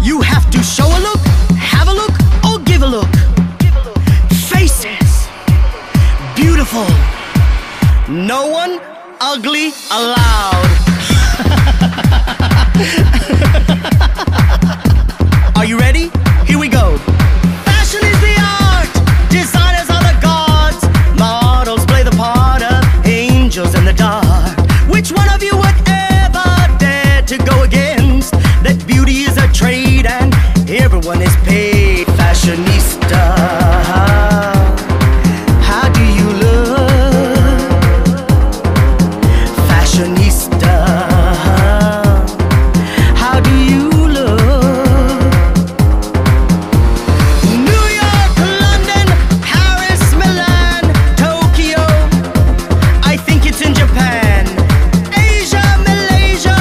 You have to show a look, have a look, or give a look. Faces. Beautiful. No one ugly allowed. Are you ready? Here we go. Fashion is the art. Designers are the gods. Models play the part of angels in the dark. Which one of you would ever dare to go against that beauty is a trade?